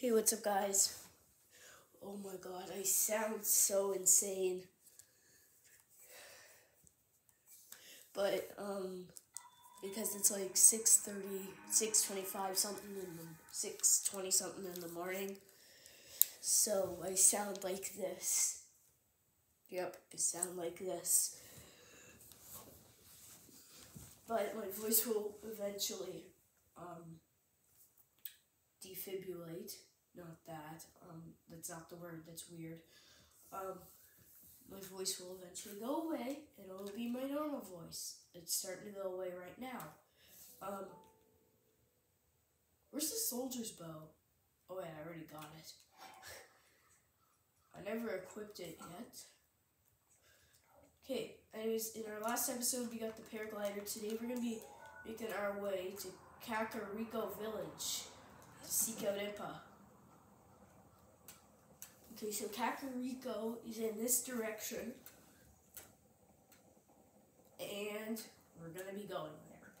Hey, what's up, guys? Oh my god, I sound so insane. But, um, because it's like 6.30, 6.25 something in the, 6.20 something in the morning. So I sound like this. Yep, I sound like this. But my voice will eventually, um, defibrillate. Not that. Um, that's not the word. That's weird. Um, my voice will eventually go away, it'll be my normal voice. It's starting to go away right now. Um, where's the soldier's bow? Oh wait, I already got it. I never equipped it yet. Okay, anyways, in our last episode we got the paraglider. Today we're gonna be making our way to Kakariko Village to seek out Impa. Okay, so Kakariko is in this direction. And we're gonna be going there.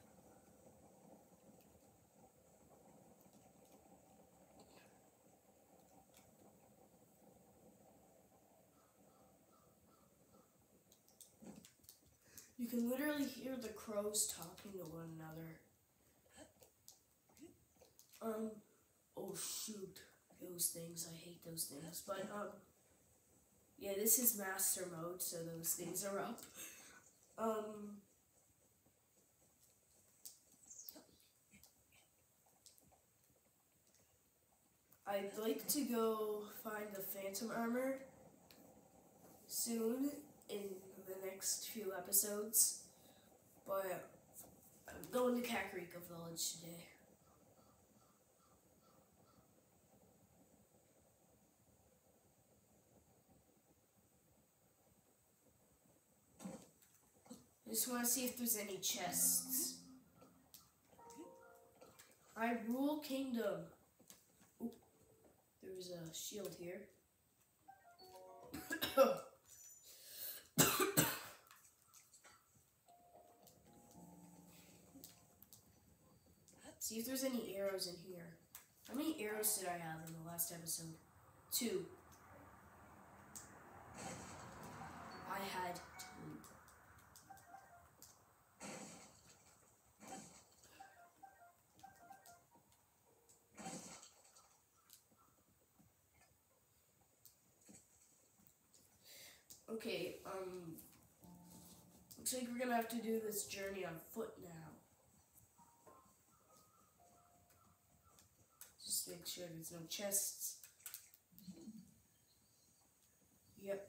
You can literally hear the crows talking to one another. Um, oh shoot, those things, I hate those things. But, um, yeah, this is master mode, so those things are up. Um, I'd like to go find the phantom armor soon in the next few episodes, but I'm going to Kakariko Village today. Just want to see if there's any chests. I rule kingdom. There's a shield here. see if there's any arrows in here. How many arrows did I have in the last episode? Two. I had two. Okay, um, looks like we're gonna have to do this journey on foot now. Just make sure there's no chests. Yep.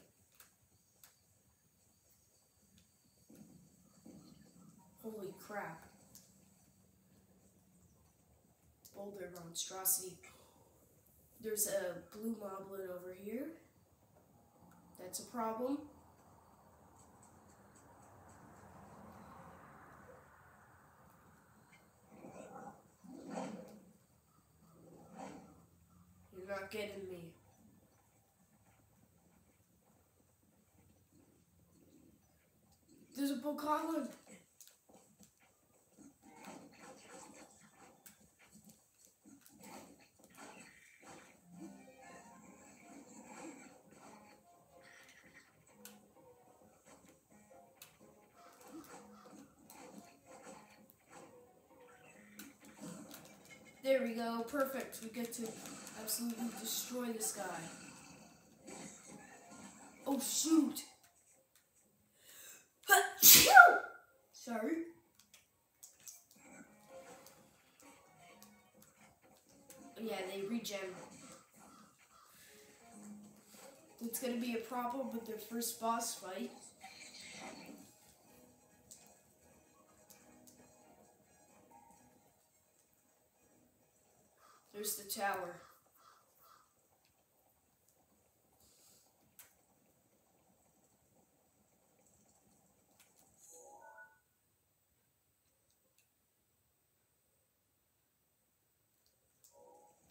Holy crap. Boulder monstrosity. There's a blue moblin over here. That's a problem. You're not getting me. There's a Bokoblin. There we go. Perfect. We get to absolutely destroy this guy. Oh, shoot. Sorry. Yeah, they regen. It's gonna be a problem with their first boss fight. The.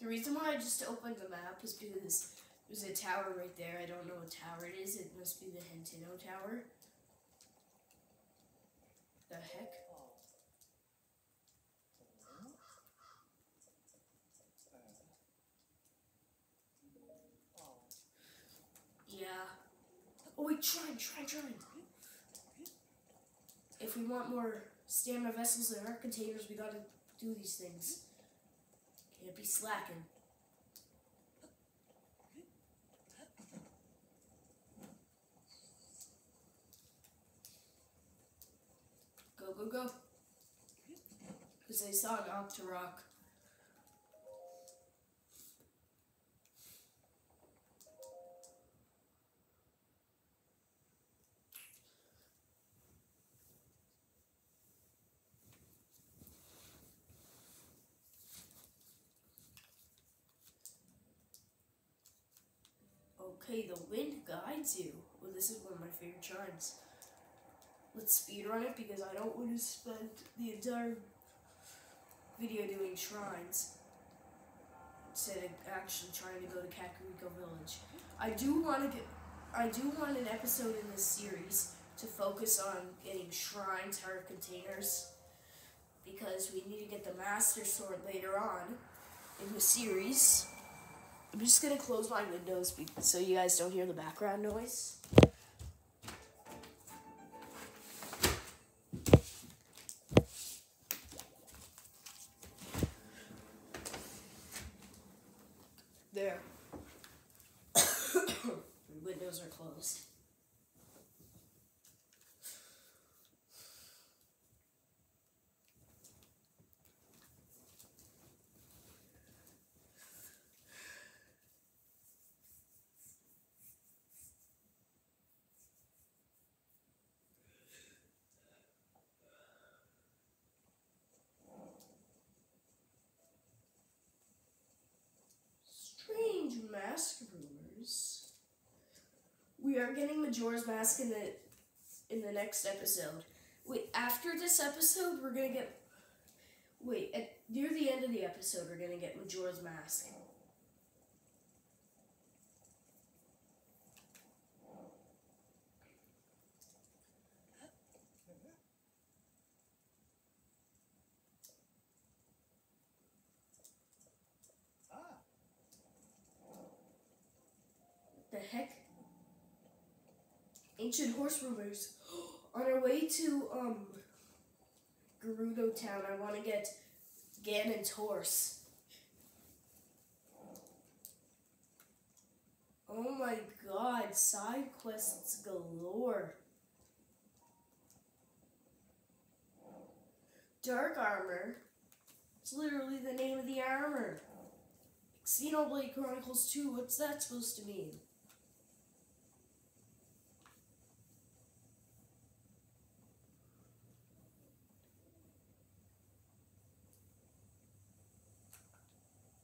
The reason why I just opened the map is because there's a tower right there. I don't know what tower it is. It must be the Hentino Tower. The heck? Quick, shrine, shrine, shrine. If we want more stamina vessels in our containers, we gotta do these things. Can't be slacking. Go, go, go. Because I saw an Octorok. Okay, the wind guides you. Well, this is one of my favorite charms. Let's speed run it because I don't want to spend the entire video doing shrines instead of actually trying to go to Kakariko Village. I do want to get, I do want an episode in this series to focus on getting shrines, heart containers, because we need to get the Master Sword later on in the series. I'm just gonna close my windows so you guys don't hear the background noise. There. the windows are closed. Strange mask rumors. We are getting Majora's Mask in the in the next episode. Wait, after this episode, we're gonna get. Wait, at near the end of the episode, we're gonna get Majora's Mask. The heck? Ancient horse rumors. On our way to um Gerudo Town, I want to get Ganon's horse. Oh my god, side quests galore. Dark armor. It's literally the name of the armor. Xenoblade Chronicles 2, what's that supposed to mean?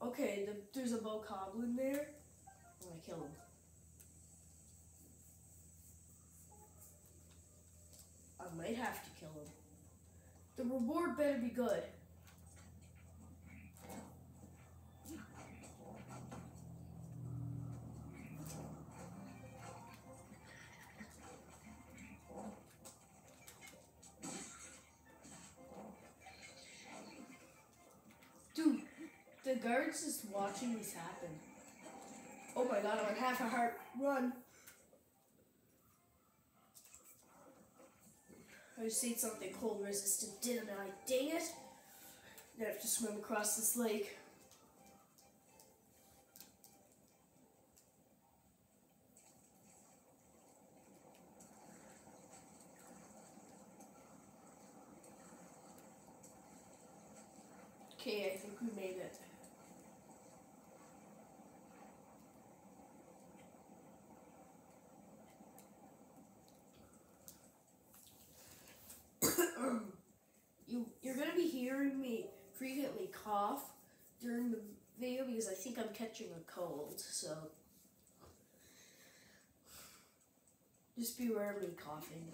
Okay, the, there's a bokoblin there. I'm gonna kill him. I might have to kill him. The reward better be good. Guard's just watching this happen. Oh my god, I'm at half a heart. Run. I just ate something cold resistant, didn't I? Dang it. I have to swim across this lake. Okay, I think we made it. you you're gonna be hearing me frequently cough during the video because I think I'm catching a cold, so just beware of me coughing.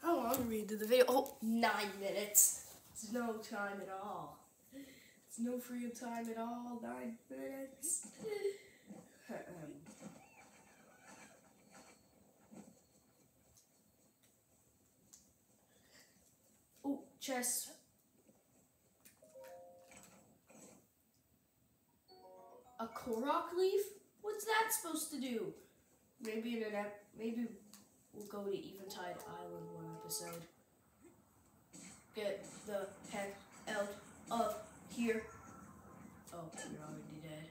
How long are we into the video? Oh, nine minutes. It's no time at all. It's no free time at all. Nine minutes. Um, chest. A Korok leaf? What's that supposed to do? Maybe in an ep- maybe we'll go to Eventide Island one episode. Get the heck out of here. Oh, you're already dead.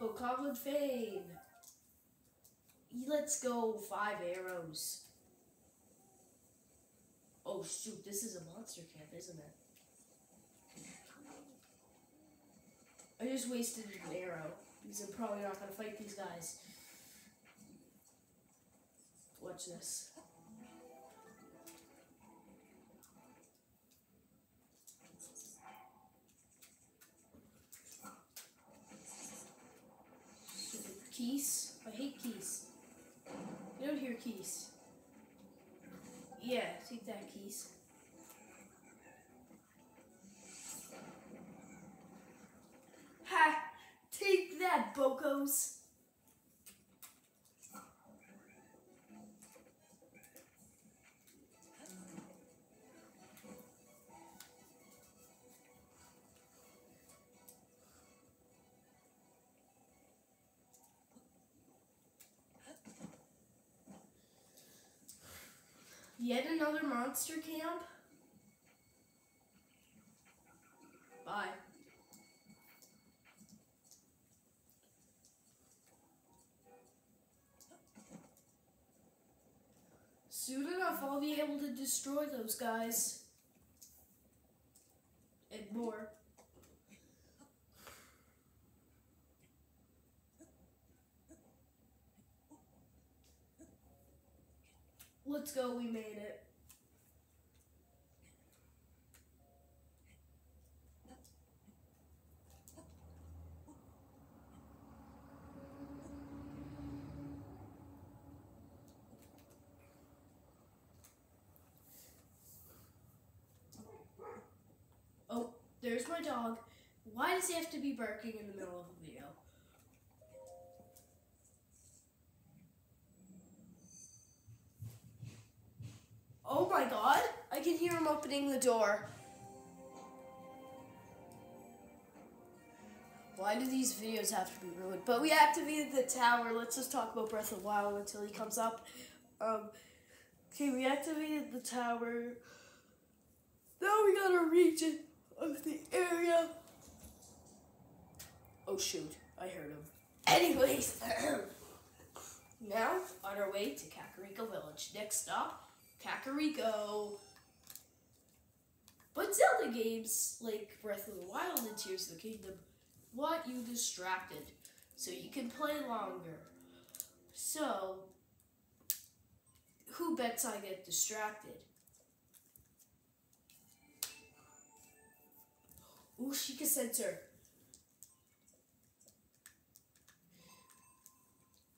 Bokoblin Fang. Let's go five arrows. Oh shoot, this is a monster camp, isn't it? I just wasted an arrow because I'm probably not gonna fight these guys. Watch this. Bokos! Yet another monster camp? Bye. Soon enough, I'll be able to destroy those guys. And more. Let's go, we made it. Oh, there's my dog. Why does he have to be barking in the middle of a video? Oh my god, I can hear him opening the door. Why do these videos have to be ruined? But we activated the tower. Let's just talk about Breath of Wild until he comes up. Um, okay, we activated the tower. Now we got a region of the area. Oh shoot, I heard him. Anyways, now on our way to Kakariko Village. Next stop, Kakariko. But Zelda games like Breath of the Wild and Tears of the Kingdom want you distracted so you can play longer. So, who bets I get distracted? Ooh, Sheikah Center.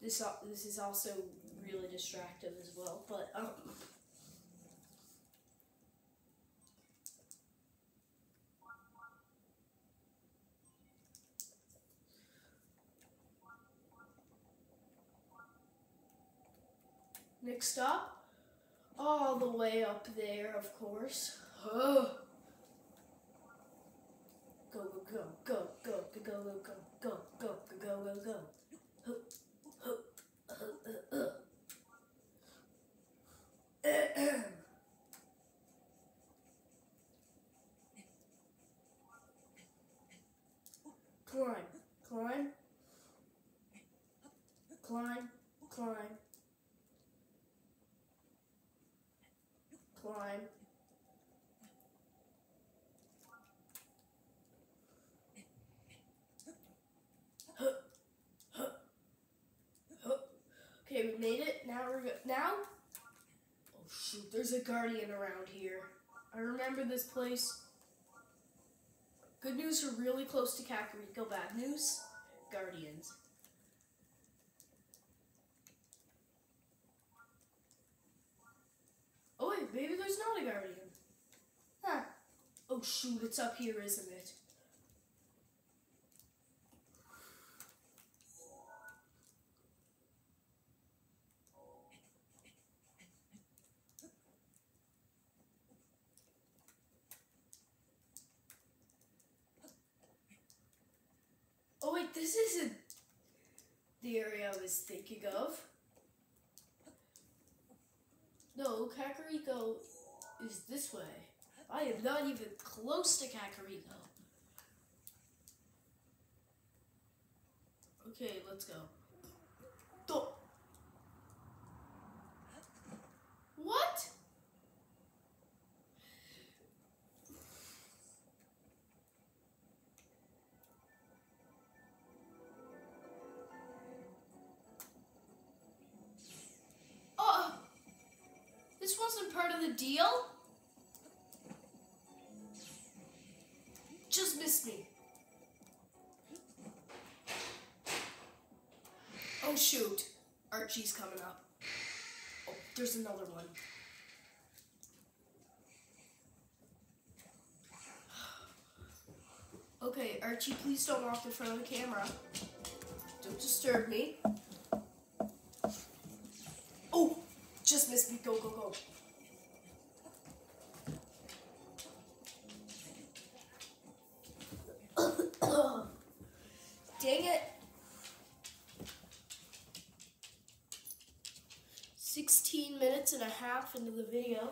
This this is also really distractive as well, but um. Next up, all the way up there, of course. Oh. Go go go go go go go go go go go go go go. Uh, uh, uh. Climb, climb, climb, climb, climb. Okay, we made it. Now we're go- now. Oh shoot! There's a guardian around here. I remember this place. Good news, we're really close to Kakariko. Bad news, guardians. Oh wait, maybe there's not a guardian. Huh. Oh shoot! It's up here, isn't it? Was thinking of. No, Kakariko is this way. I am not even close to Kakariko. Okay, let's go. Deal? Just missed me. Oh shoot, Archie's coming up. Oh, there's another one. Okay, Archie, please don't walk in front of the camera. Don't disturb me. Oh, just missed me. Go, go, go. Into the video.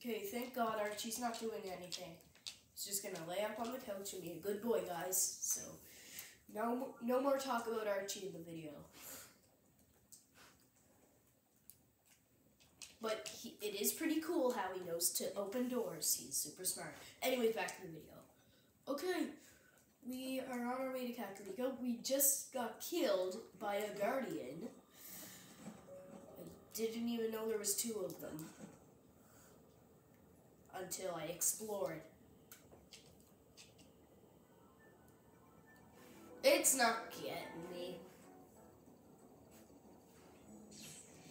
Okay, thank God Archie's not doing anything. He's just gonna lay up on the couch and be a good boy, guys. So, no, no more talk about Archie in the video. But he, it is pretty cool how he knows to open doors. He's super smart. Anyways, back to the video. Okay, we are on our way to Kakariko. We just got killed by a guardian. I didn't even know there was two of them until I explored. It's not getting me.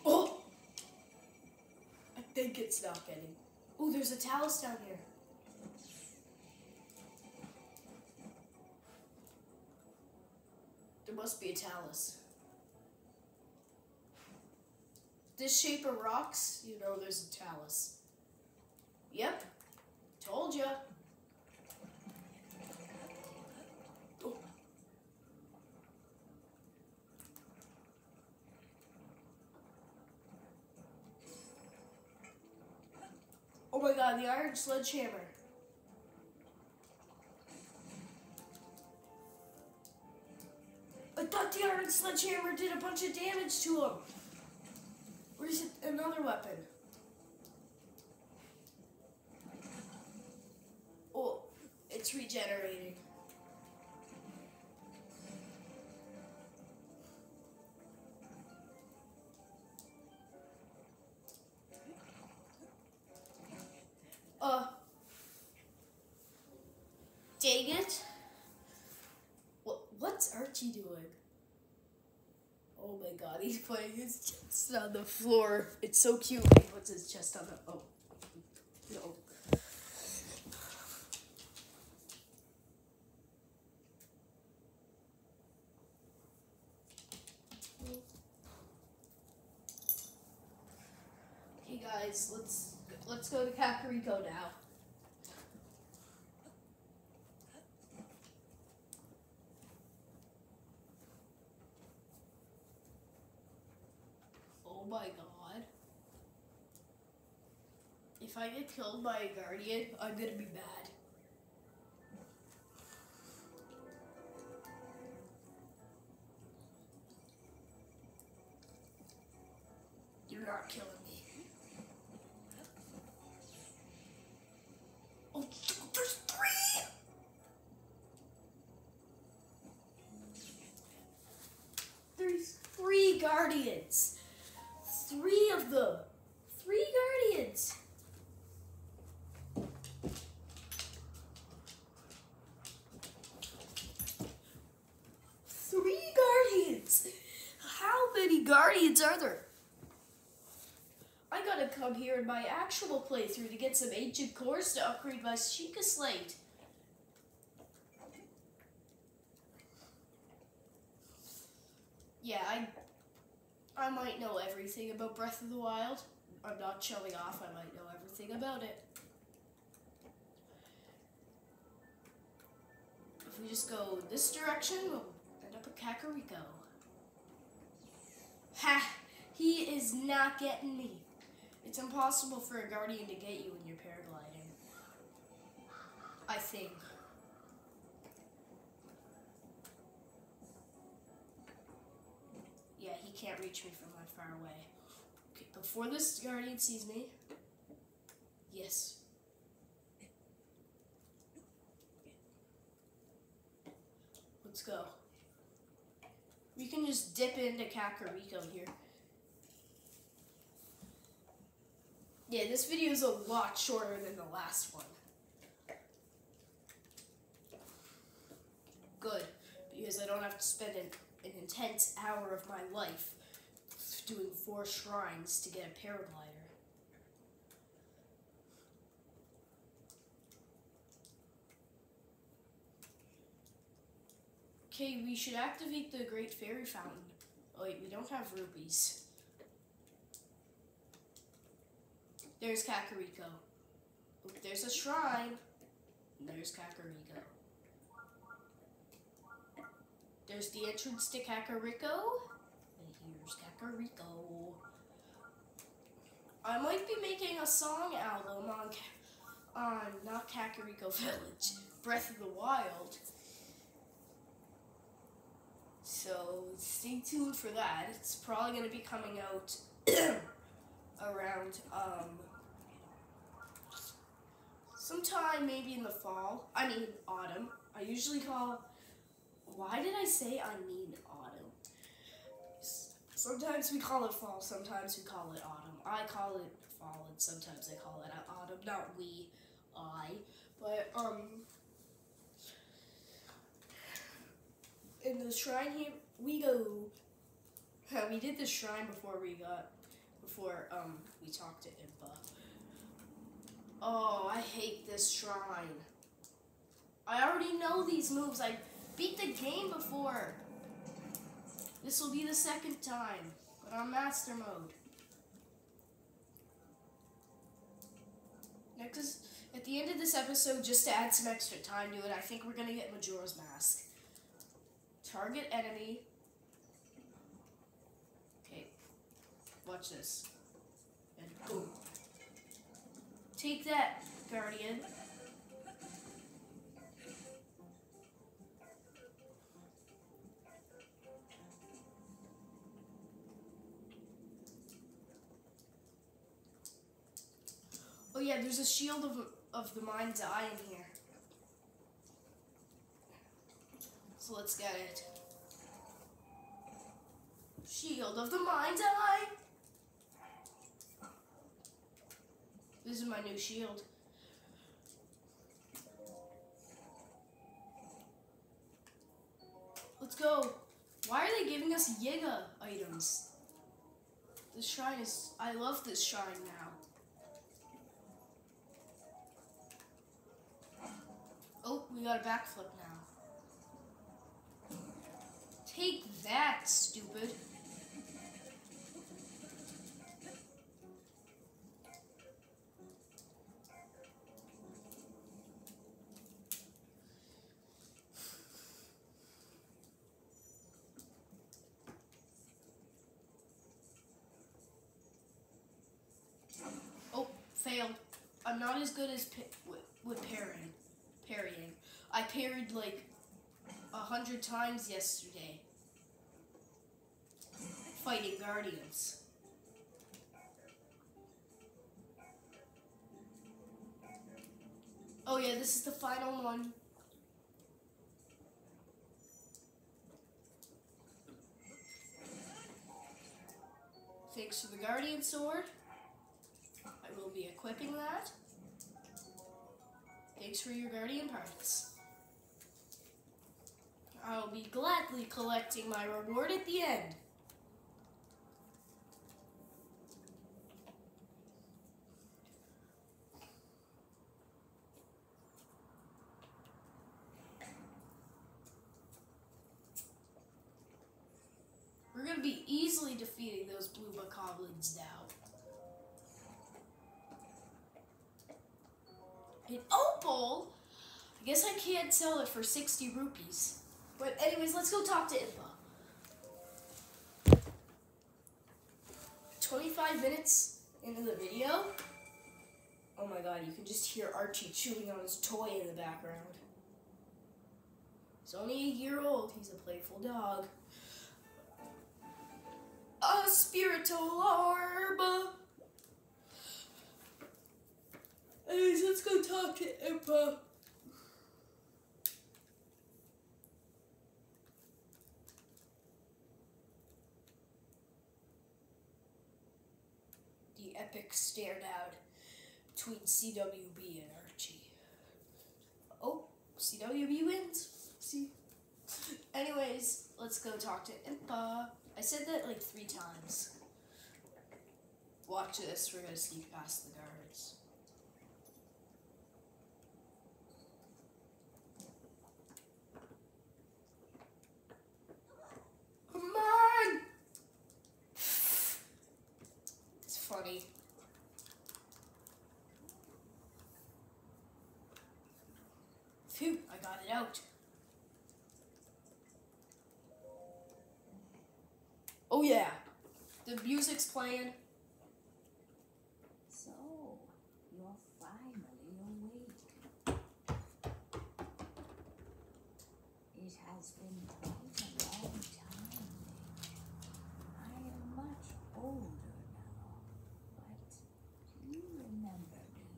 Oh! I think it's not getting. Oh, there's a talus down here. Must be a talus. This shape of rocks, you know there's a talus. Yep. Told ya. Oh. Oh my god, the iron sledgehammer. The iron sledgehammer did a bunch of damage to him. Where's? Another weapon. Oh, it's regenerating. He's putting his chest on the floor. It's so cute he puts his chest on the. Oh. No. Hey guys, let's let's go to Kakariko now. Oh my god. If I get killed by a guardian, I'm gonna be mad. You're not killing me. Oh, there's three! There's three guardians. Three of them. Three guardians. Three guardians. How many guardians are there? I gotta come here in my actual playthrough to get some ancient cores to upgrade my Sheikah Slate. Yeah, I I might know everything about Breath of the Wild. I'm not showing off, I might know everything about it. if we just go this direction, we'll end up at Kakariko. Ha! He is not getting me. It's impossible for a guardian to get you when you're paragliding. I think. Yeah, he can't reach me from that far away. Okay, before this guardian sees me. Yes. Let's go. We can just dip into Kakariko here. Yeah, this video is a lot shorter than the last one. Good, because I don't have to spend an, an intense hour of my life doing four shrines to get a paraglider. Okay, we should activate the Great Fairy Fountain. Oh wait, we don't have rupees. There's Kakariko. There's a shrine. There's Kakariko. There's the entrance to Kakariko. And here's Kakariko. I might be making a song album on, on not Kakariko Village, Breath of the Wild. So stay tuned for that. It's probably going to be coming out around um, sometime maybe in the fall. I mean autumn. I usually call. Why did I say I mean autumn? Sometimes we call it fall. Sometimes we call it autumn. I call it fall, and sometimes I call it autumn. Not we, I. But um. in the shrine here we go. we did the shrine before we got before um we talked to Impa. Oh, I hate this shrine. I already know these moves. I beat the game before. This will be the second time, but on master mode. Next, at the end of this episode, just to add some extra time to it, I think we're gonna get Majora's Mask. Target enemy. Okay. Watch this. And boom. Take that, Guardian. Oh yeah, there's a shield of, of the mind's eye in here. So let's get it. Shield of the Mind's Eye. This is my new shield. Let's go. Why are they giving us Yiga items? This shrine is... I love this shrine now. Oh, we got a backflip now. Take that, stupid. I'm not as good as with, with parrying. Parrying. I parried like a hundred times yesterday fighting guardians. Oh yeah, this is the final one. Thanks for the Guardian Sword. Will be equipping that. Thanks for your Guardian parts. I'll be gladly collecting my reward at the end. We're going to be easily defeating those blue bokoblins now. An opal? I Guess I can't sell it for 60 rupees. But anyways, let's go talk to Impa. 25 minutes into the video. Oh my god, you can just hear Archie chewing on his toy in the background. He's only a year old. He's a playful dog. A spiritual orb. Anyways, let's go talk to Impa. The epic stare down between CWB and Archie. Oh, CWB wins. See? Anyways, let's go talk to Impa. I said that like three times. Watch this, we're gonna sneak past the guards. Come on! It's funny. Phew, I got it out. Oh yeah, the music's playing. So, you're finally awake. It has been quite a long time. I am much older now, but you remember me,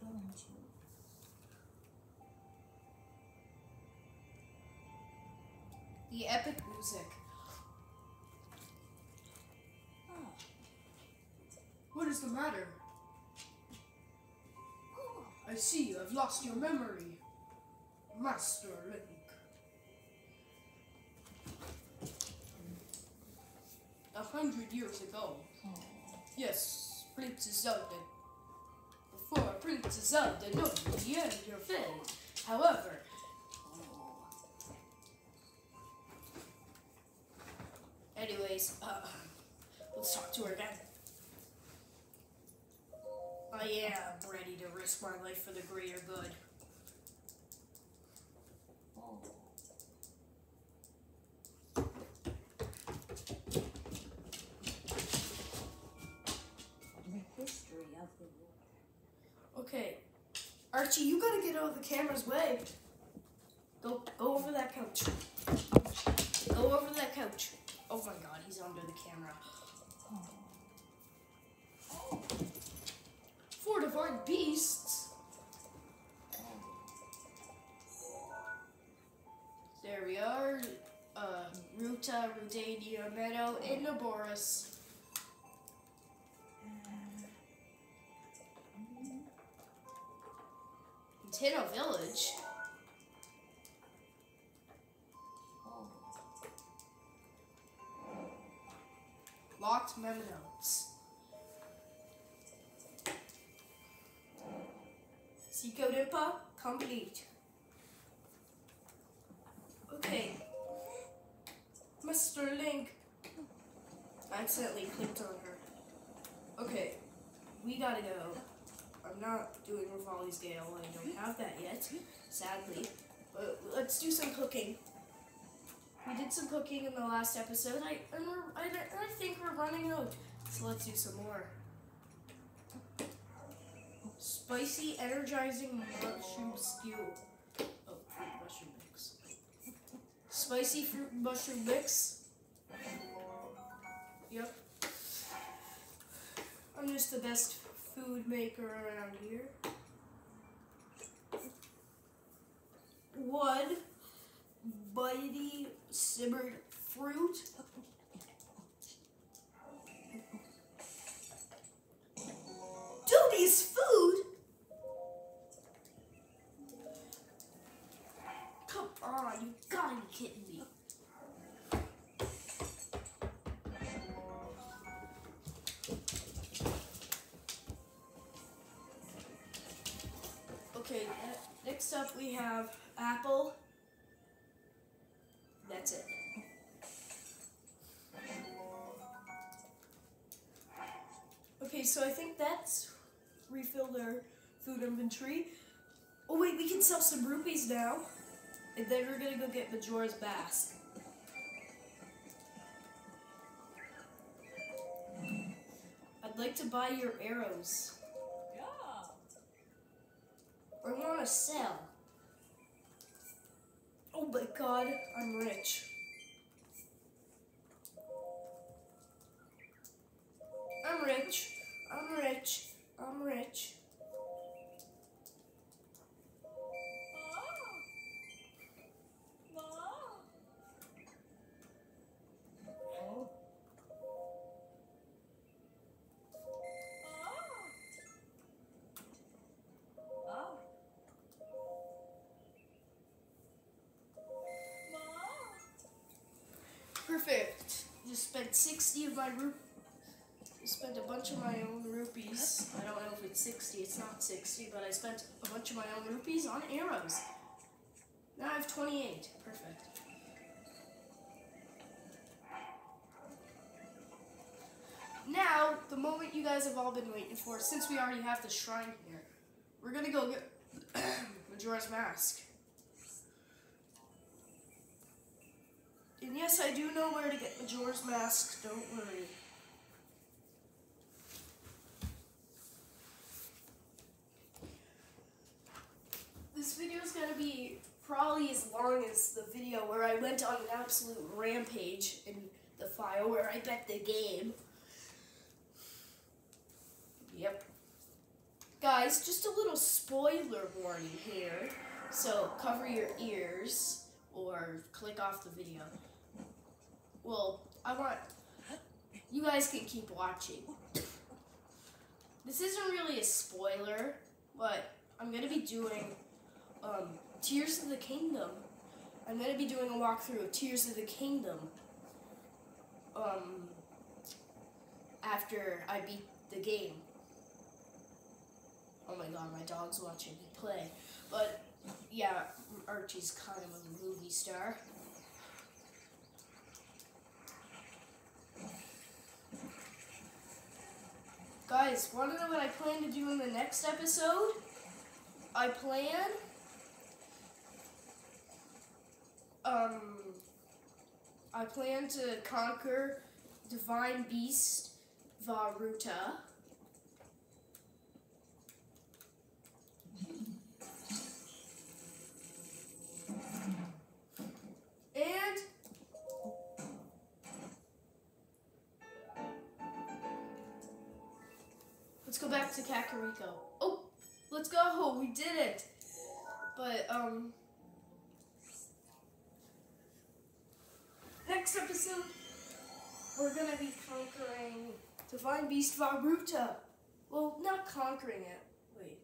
don't you? The epic music. Is the matter? I see you have lost your memory, Master Link. A hundred years ago, yes, Princess Zelda. Before Princess Zelda knew the end your fate. However, anyways, uh, let's talk to her again. Oh, I am ready to risk my life for the greater good. oh. The history of the war. Okay, Archie, you gotta get out of the camera's way. Go, go Medoh, and Naboris. Tino Village. Locked Mementos. Seco Dimpa, complete. I accidentally clicked on her. Okay, we gotta go. I'm not doing Revali's Gale. I don't have that yet, sadly. But let's do some cooking. We did some cooking in the last episode. I and we're, I, I think we're running out. So let's do some more. Spicy, energizing mushroom stew. Oh, fruit mushroom mix. Spicy fruit mushroom mix. Yep. I'm just the best food maker around here. One bitey simmered fruit. Dude, food? Come on, you gotta be kidding me. Next up we have apple. That's it. Okay, so I think that's refilled our food inventory. Oh wait, we can sell some rupees now. And then we're gonna go get Majora's Mask. I'd like to buy your arrows. I want to sell. Oh my god, I'm rich. I'm rich. I'm rich. I'm rich. Spent 60 of my rupees. Spent a bunch of my own rupees. I don't know if it's 60, it's not 60, but I spent a bunch of my own rupees on arrows. Now I have 28. Perfect. Now, the moment you guys have all been waiting for, since we already have the shrine here, we're gonna go get Majora's Mask. And yes, I do know where to get Majora's Mask, don't worry. This video is gonna be probably as long as the video where I went on an absolute rampage in the file where I bet the game. Yep. Guys, just a little spoiler warning here. So cover your ears or click off the video. Well, I want you guys can keep watching. This isn't really a spoiler, but I'm gonna be doing um, Tears of the Kingdom. I'm gonna be doing a walkthrough of Tears of the Kingdom. Um, after I beat the game. Oh my god, my dog's watching me play. But yeah, Archie's kind of a movie star. Guys, want to know what I plan to do in the next episode? I plan. Um, I plan to conquer Divine Beast Vah Ruta. And go back to Kakariko. Oh, let's go. We did it. But um next episode we're gonna be conquering Divine Beast Vah Ruta. Well, not conquering it. Wait.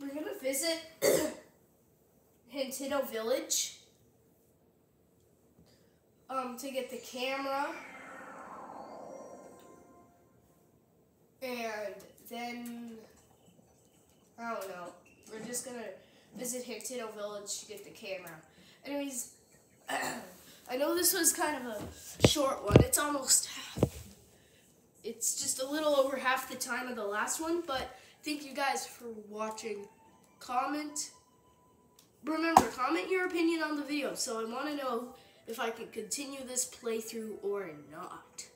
We're gonna visit Hateno Village um, to get the camera. And then, I don't know. We're just gonna visit Hateno Village to get the camera. Anyways, I know this was kind of a short one. It's almost half. It's just a little over half the time of the last one, but thank you guys for watching. Comment. Remember, comment your opinion on the video, so I want to know if I can continue this playthrough or not.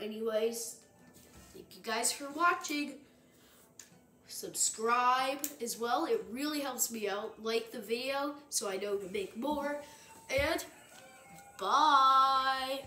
Anyways, thank you guys for watching. Subscribe as well, it really helps me out. Like the video so I know to make more. And bye!